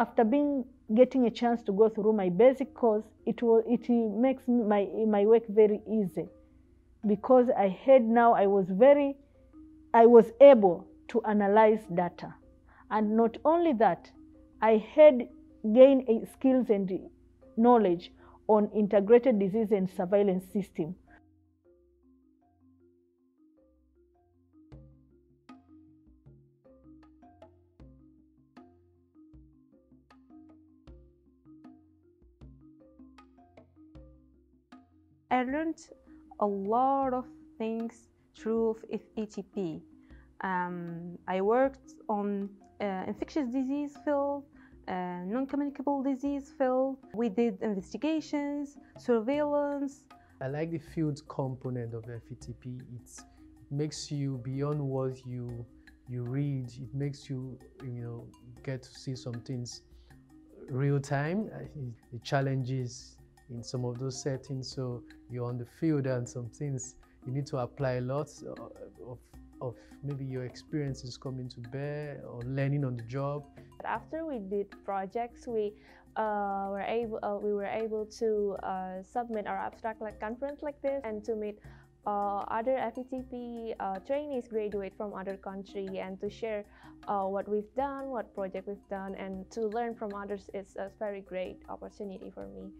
After being getting a chance to go through my basic course, it was it makes my my work very easy because I had now I was very I was able to analyze data. And not only that, I had gained eh, skills and knowledge on integrated disease and surveillance system. I learned a lot of things through FETP. Um, I worked on uh, infectious disease field, uh, non-communicable disease field. We did investigations, surveillance. I like the field component of FETP. It makes you beyond what you you read. It makes you you know get to see some things real time. The challenges in some of those settings. So you're on the field and some things you need to apply a lot of, of maybe your experiences coming to bear or learning on the job. After we did projects, we uh, were able uh, we were able to uh, submit our abstract like conference like this and to meet uh, other FETP uh, trainees graduate from other country and to share uh, what we've done, what project we've done, and to learn from others is a very great opportunity for me.